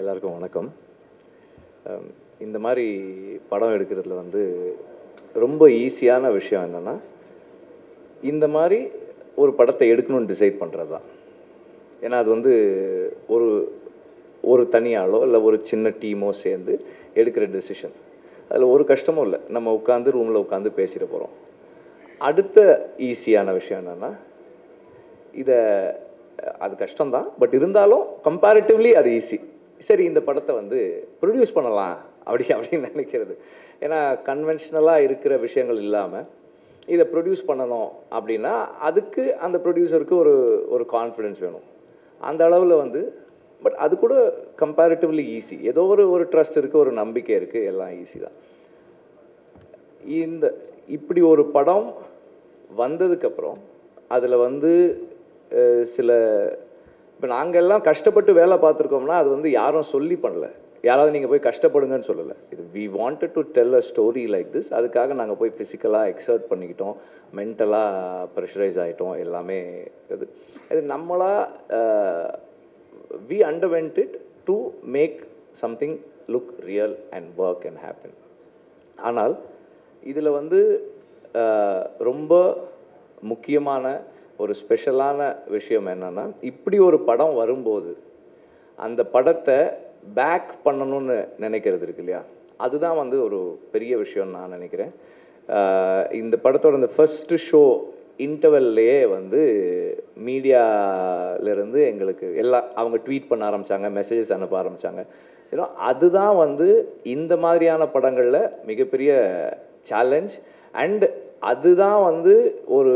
எல்லாருக்கும் வணக்கம். இந்த மாதிரி படம் எடுக்கிறதுல வந்து ரொம்ப ஈஸியான விஷயம் என்னென்னா இந்த மாதிரி ஒரு படத்தை எடுக்கணும்னு டிசைட் பண்ணுறது தான் ஏன்னா அது வந்து ஒரு ஒரு தனியாளோ இல்லை ஒரு சின்ன டீமோ சேர்ந்து எடுக்கிற டெசிஷன் அதில் ஒரு கஷ்டமும் இல்லை. நம்ம உட்காந்து ரூமில் உட்காந்து பேசிட போகிறோம் அடுத்த ஈஸியான விஷயம் என்னென்னா இதை அது கஷ்டம்தான். பட் இருந்தாலும் கம்பேரிட்டிவ்லி அது ஈஸி சரி இந்த படத்தை வந்து ப்ரொடியூஸ் பண்ணலாம் அப்படி அப்படின்னு நினைக்கிறது. ஏன்னா கன்வென்ஷனலாக இருக்கிற விஷயங்கள் இல்லாமல் இதை ப்ரொடியூஸ் பண்ணணும் அப்படின்னா அதுக்கு அந்த ப்ரொடியூசருக்கு ஒரு ஒரு கான்ஃபிடென்ஸ் வேணும். அந்த அளவில் வந்து பட் அது கூட கம்பேரிட்டிவ்லி ஈஸி ஏதோ ஒரு ஒரு ட்ரஸ்ட் இருக்குது ஒரு நம்பிக்கை இருக்குது எல்லாம் ஈஸி தான். இந்த இப்படி ஒரு படம் வந்ததுக்கப்புறம் அதில் வந்து சில இப்போ நாங்கள் எல்லாம் கஷ்டப்பட்டு வேலை பார்த்துருக்கோம்னா அது வந்து யாரும் சொல்லி பண்ணல. யாராவது நீங்கள் போய் கஷ்டப்படுங்கன்னு சொல்லலை. இது we wanted to tell a story like this அதுக்காக நாங்கள் போய் ஃபிசிக்கலாக எக்ஸர்ட் பண்ணிக்கிட்டோம். மென்டலாக ப்ரெஷரைஸ் ஆகிட்டோம் எல்லாமே இது. இது நம்மளாக we underwent it to make something look real and work and happen ஆனால் இதில் வந்து ரொம்ப முக்கியமான ஒரு ஸ்பெஷலான விஷயம் என்னென்னா இப்படி ஒரு படம் வரும்போது அந்த படத்தை பேக் பண்ணணும்னு நினைக்கிறது இருக்கு இல்லையா? அதுதான் வந்து ஒரு பெரிய விஷயம்னு நான் நினைக்கிறேன். இந்த படத்தோட இந்த ஃபஸ்ட்டு ஷோ இன்டர்வெல்லையே வந்து மீடியாவிலேருந்து எங்களுக்கு எல்லா அவங்க ட்வீட் பண்ண ஆரம்பித்தாங்க மெசேஜஸ் அனுப்ப ஆரம்பித்தாங்க ஏன்னா அதுதான் வந்து இந்த மாதிரியான படங்களில் மிகப்பெரிய சேலஞ்ச் அண்ட் அதுதான் வந்து ஒரு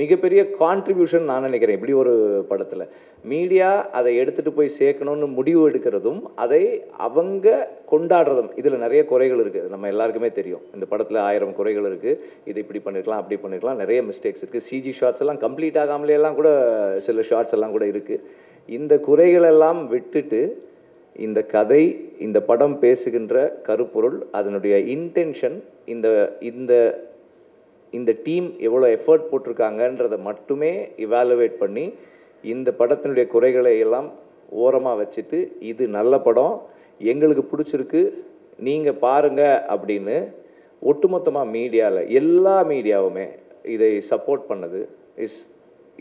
மிகப்பெரிய கான்ட்ரிபியூஷன் நான் நினைக்கிறேன். இப்படி ஒரு படத்தில். மீடியா அதை எடுத்துகிட்டு போய் சேர்க்கணும்னு முடிவு எடுக்கிறதும் அதை அவங்க கொண்டாடுறதும். இதில் நிறைய குறைகள் இருக்குது நம்ம எல்லாருக்குமே தெரியும். இந்த படத்தில் ஆயிரம் குறைகள் இருக்குது இது இப்படி பண்ணிருக்கலாம் அப்படி பண்ணிருக்கலாம். நிறைய மிஸ்டேக்ஸ் இருக்குது சிஜி ஷார்ட்ஸ் எல்லாம் கம்ப்ளீட் ஆகாமலே எல்லாம் கூட சில ஷார்ட்ஸ் எல்லாம் கூட இருக்குது இந்த குறைகள் எல்லாம் விட்டுட்டு இந்த கதை இந்த படம் பேசுகின்ற கருப்பொருள் அதனுடைய இன்டென்ஷன் இந்த இந்த இந்த டீம் எவ்வளோ எஃபர்ட் போட்டிருக்காங்கன்றதை மட்டுமே இவாலுவேட் பண்ணி இந்த படத்தினுடைய குறைகளை எல்லாம் ஓரமாக வச்சுட்டு இது நல்ல படம் எங்களுக்கு பிடிச்சிருக்கு நீங்கள் பாருங்க அப்படின்னு ஒட்டுமொத்தமாக மீடியாவில் எல்லா மீடியாவுமே இதை சப்போர்ட் பண்ணது. இஸ்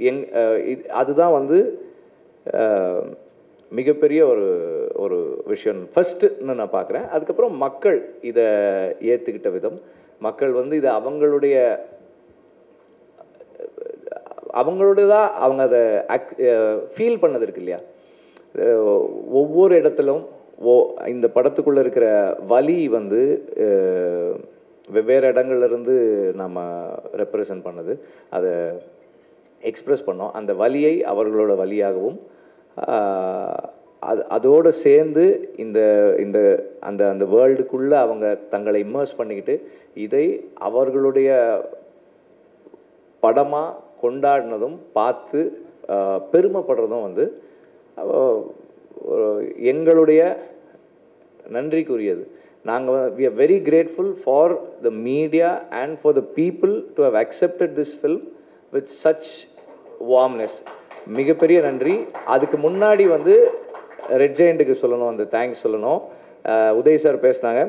எங் இது அதுதான் வந்து மிகப்பெரிய ஒரு ஒரு விஷயம். ஃபஸ்ட்டுன்னு நான் பார்க்குறேன் அதுக்கப்புறம் மக்கள் இதை ஏற்றுக்கிட்ட விதம். மக்கள் வந்து இதை அவங்களுடைய அவங்களோடதான் அவங்க அதை அக் ஃபீல் பண்ணது இருக்கு இல்லையா? ஒவ்வொரு இடத்துலும் ஓ இந்த படத்துக்குள்ளே இருக்கிற வலி வந்து வெவ்வேறு இடங்கள்லேருந்து நம்ம ரெப்ரசன்ட் பண்ணது. அதை எக்ஸ்ப்ரெஸ் பண்ணோம். அந்த வலியை அவர்களோட வழியாகவும் அது அதோடு சேர்ந்து இந்த இந்த அந்த அந்த வேர்ல்டுக்குள்ளே அவங்க தங்களை இம்மர்ஸ் பண்ணிக்கிட்டு இதை அவர்களுடைய படமாக கொண்டாடினதும் பார்த்து பெருமைப்படுறதும் வந்து எங்களுடைய நன்றிக்குரியது. நாங்கள் we are very grateful for the media and for the people to have accepted this film with such warmness மிகப்பெரிய நன்றி. அதுக்கு முன்னாடி வந்து ரெட் ஜெயண்ட்டுக்கு சொல்லணும் அந்த தேங்க்ஸ் சொல்லணும். உதய் சார் பேசினாங்க.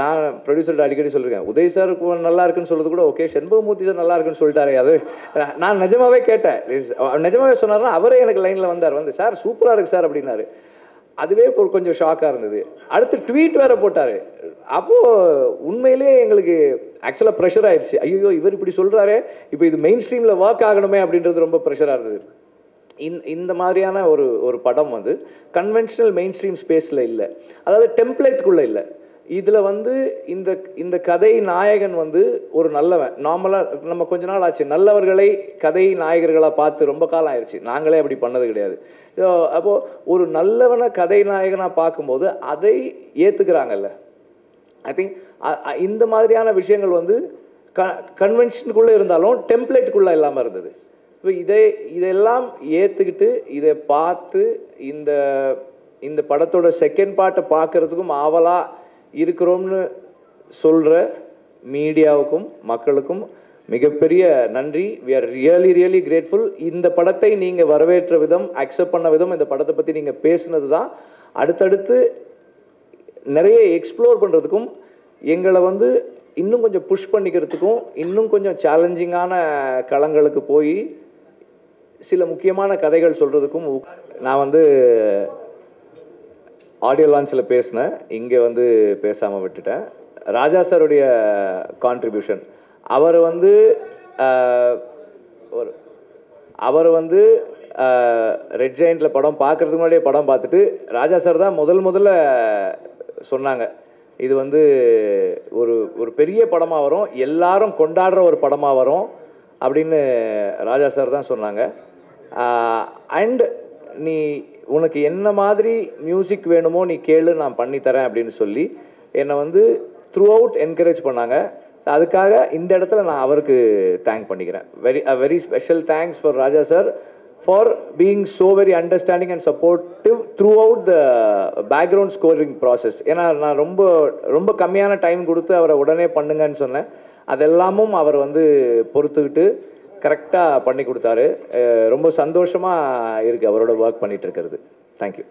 நான் ப்ரொடியூசர்கிட்ட அடிக்கடி சொல்லியிருக்கேன் உதய் சார் நல்லா இருக்குன்னு சொல்கிறது கூட ஓகே செண்பகமூர்த்தி சார் நல்லா இருக்குன்னு சொல்லிட்டாரு அது நான் நிஜமாவே கேட்டேன். நிஜமாவே சொன்னார்னா அவரே எனக்கு லைனில் வந்தார் வந்து சார் சூப்பராக இருக்குது சார் அப்படின்னாரு. அதுவே இப்போ கொஞ்சம் ஷாக்காக இருந்தது. அடுத்து ட்வீட் வேற போட்டார். அப்போது உண்மையிலேயே எங்களுக்கு ஆக்சுவலாக ப்ரெஷர் ஆயிடுச்சு ஐயோ இவர் இப்படி சொல்கிறாரு இப்போ இது மெயின் ஸ்ட்ரீமில் ஒர்க் ஆகணுமே அப்படின்றது ரொம்ப ப்ரெஷராக இருந்தது. இந்த மாதிரியான ஒரு ஒரு படம் வந்து கன்வென்ஷனல் மெயின் ஸ்ட்ரீம் ஸ்பேஸில் இல்லை. அதாவது டெம்ப்ளேட்டுக்குள்ளே இல்லை. இதில் வந்து இந்த இந்த கதை நாயகன் வந்து ஒரு நல்லவன். நார்மலாக நம்ம கொஞ்ச நாள் ஆச்சு. நல்லவர்களை கதை நாயகர்களாக பார்த்து ரொம்ப காலம் ஆயிடுச்சு நாங்களே அப்படி பண்ணது கிடையாது. அப்போது ஒரு நல்லவனை கதை நாயகனாக பார்க்கும்போது அதை ஏற்றுக்கிறாங்கல்ல ஐ திங்க் இந்த மாதிரியான விஷயங்கள் வந்து க கன்வென்ஷனுக்குள்ளே இருந்தாலும் டெம்ப்ளேட்டுக்குள்ளே இல்லாமல் இருந்தது. இப்போ இதை இதெல்லாம் ஏற்றுக்கிட்டு இதை பார்த்து இந்த இந்த படத்தோட செகண்ட் பார்ட்டை பார்க்கறதுக்கும் ஆவலாக இருக்கிறோம்னு சொல்கிற மீடியாவுக்கும் மக்களுக்கும் மிகப்பெரிய நன்றி. We are really really grateful இந்த படத்தை நீங்கள் வரவேற்ற விதம் அக்செப்ட் பண்ண விதம் இந்த படத்தை பற்றி நீங்கள் பேசுனது தான் அடுத்தடுத்து நிறைய எக்ஸ்ப்ளோர் பண்ணுறதுக்கும் எங்களை வந்து இன்னும் கொஞ்சம் புஷ் பண்ணிக்கிறதுக்கும் இன்னும் கொஞ்சம் சேலஞ்சிங்கான களங்களுக்கு போய் சில முக்கியமான கதைகள் சொல்கிறதுக்கும் நான் வந்து ஆடியோ லான்ச்சில் பேசினேன். இங்கே வந்து பேசாமல் விட்டுட்டேன். ராஜா சாருடைய கான்ட்ரிபியூஷன் அவர் வந்து ஒரு அவர் வந்து ரெட் ஜெயிண்டில் படம் பார்க்குறதுக்கு முன்னாடியே படம் பார்த்துட்டு ராஜா சார் தான் முதல் முதல்ல சொன்னாங்க. இது வந்து ஒரு ஒரு பெரிய படமாக வரும். எல்லாரும் கொண்டாடுற ஒரு படமாக வரும் அப்படின்னு ராஜா சார் தான் சொன்னாங்க. அண்ட் நீ உனக்கு என்ன மாதிரி மியூசிக் வேணுமோ நீ கேளு நான் பண்ணித்தரேன் அப்படின்னு சொல்லி என்னை வந்து த்ரூ அவுட் என்கரேஜ் பண்ணாங்க. அதுக்காக இந்த இடத்துல நான் அவருக்கு தேங்க் பண்ணிக்கிறேன். Very a very special thanks for Raja sir for being so very understanding and supportive throughout the background scoring process ஏன்னா நான் ரொம்ப ரொம்ப கம்மியான டைம் கொடுத்து அவரை உடனே பண்ணுங்கன்னு சொன்னேன். அதெல்லாமும் அவர் வந்து பொறுத்துக்கிட்டு கரெக்டாக பண்ணி கொடுத்தாரு. ரொம்ப சந்தோஷமாக இருக்குது அவரோட ஒர்க் பண்ணிகிட்டு இருக்கிறது. தேங்க்யூ